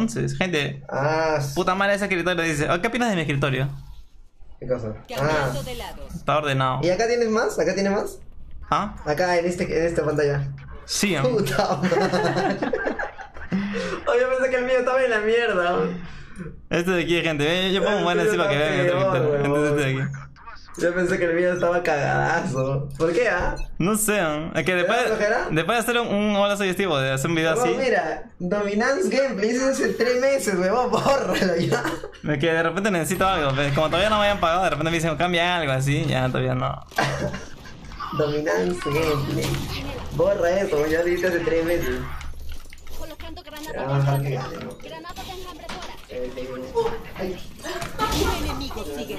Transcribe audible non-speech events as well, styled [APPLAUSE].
Entonces, gente, Ah, puta madre ese escritorio dice, "Oh, ¿qué opinas de mi escritorio? ¿qué cosa? Ah. Cambiando de lados. Está ordenado. ¿Y acá tienes más? ¿Acá tienes más? ¿Ah? Acá en este en esta pantalla. Sí, ¿no? Puta madre. [LAUGHS] Oye, pensé que el mío estaba en la mierda. Este de aquí, gente, eh, yo pongo bueno así para que vean este este de aquí. Yo pensé que el mío estaba cagadazo. ¿Por qué, ah? No sé, ¿no? es que después, después de hacer un, un hola Steve, de hacer un video así, mira, Dominance Gameplay hice hace tres meses, huevón, [LAUGHS] bórralo ya. es que de repente necesito algo, pues, como todavía no me hayan pagado, de repente me dicen, cambia algo así, ya todavía no. [LAUGHS] Dominance Gameplay. Borra eso, ya lo hice hace tres meses. Colocando granada. Granada de enjambre fuera. Eh, eh, ay. Un enemigo sigue.